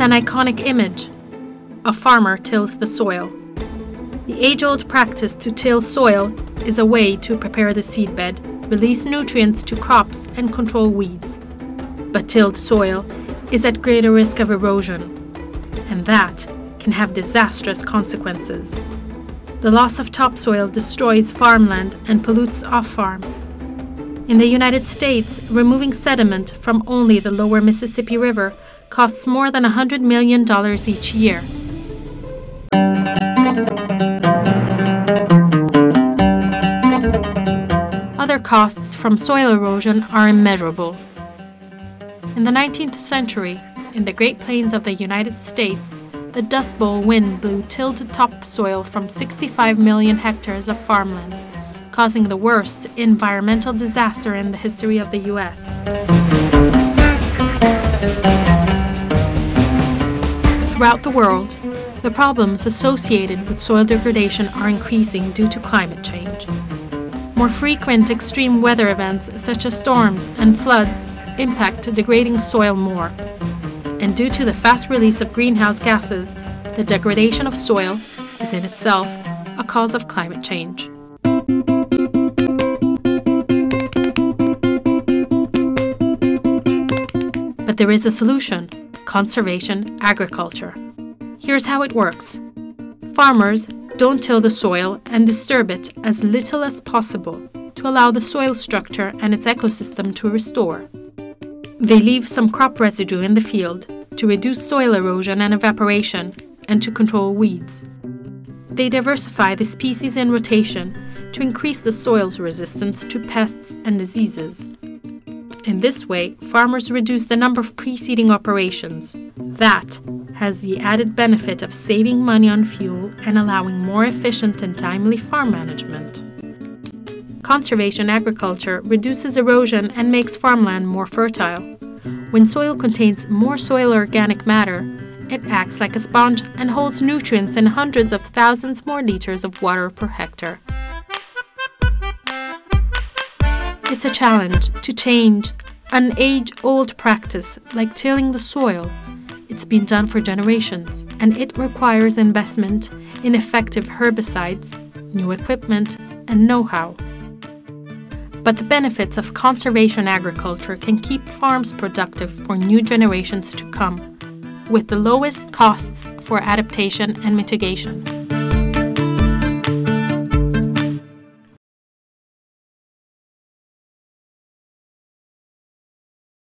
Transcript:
It's an iconic image. A farmer tills the soil. The age old practice to till soil is a way to prepare the seedbed, release nutrients to crops, and control weeds. But tilled soil is at greater risk of erosion, and that can have disastrous consequences. The loss of topsoil destroys farmland and pollutes off farm. In the United States, removing sediment from only the lower Mississippi River costs more than $100 million each year. Other costs from soil erosion are immeasurable. In the 19th century, in the Great Plains of the United States, the Dust Bowl wind blew tilled topsoil from 65 million hectares of farmland, causing the worst environmental disaster in the history of the U.S. Throughout the world, the problems associated with soil degradation are increasing due to climate change. More frequent extreme weather events, such as storms and floods, impact degrading soil more. And due to the fast release of greenhouse gases, the degradation of soil is in itself a cause of climate change. But there is a solution conservation agriculture. Here's how it works farmers don't till the soil and disturb it as little as possible to allow the soil structure and its ecosystem to restore. They leave some crop residue in the field to reduce soil erosion and evaporation and to control weeds. They diversify the species in rotation to increase the soil's resistance to pests and diseases. In this way, farmers reduce the number of preceding operations. That has the added benefit of saving money on fuel and allowing more efficient and timely farm management. Conservation agriculture reduces erosion and makes farmland more fertile. When soil contains more soil organic matter, it acts like a sponge and holds nutrients in hundreds of thousands more liters of water per hectare. It's a challenge to change an age old practice like tilling the soil. It's been done for generations, and it requires investment in effective herbicides, new equipment, and know how. But the benefits of conservation agriculture can keep farms productive for new generations to come, with the lowest costs for adaptation and mitigation.